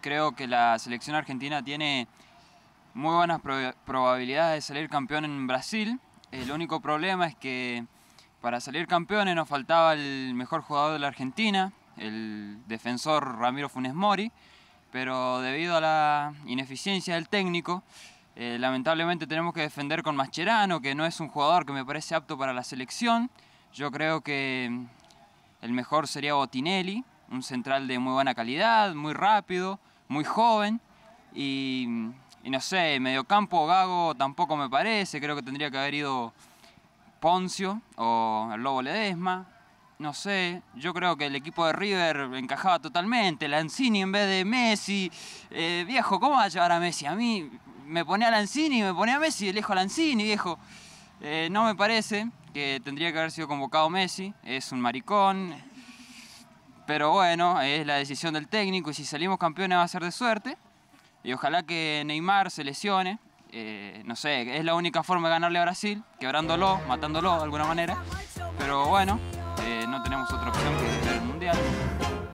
creo que la selección argentina tiene muy buenas probabilidades de salir campeón en Brasil. El único problema es que para salir campeones nos faltaba el mejor jugador de la Argentina, el defensor Ramiro Funes Mori, pero debido a la ineficiencia del técnico, eh, lamentablemente tenemos que defender con Mascherano, que no es un jugador que me parece apto para la selección. Yo creo que el mejor sería Botinelli, un central de muy buena calidad, muy rápido, muy joven. Y, no sé, mediocampo Gago tampoco me parece, creo que tendría que haber ido Poncio o el Lobo Ledesma. No sé, yo creo que el equipo de River encajaba totalmente. Lanzini en vez de Messi. Eh, viejo, ¿cómo va a llevar a Messi? A mí me ponía a Lanzini, me ponía a Messi, elijo a Lanzini, viejo. Eh, no me parece que tendría que haber sido convocado Messi. Es un maricón, pero bueno, es la decisión del técnico y si salimos campeones va a ser de suerte. Y ojalá que Neymar se lesione. Eh, no sé, es la única forma de ganarle a Brasil, quebrándolo, matándolo de alguna manera. Pero bueno, eh, no tenemos otra opción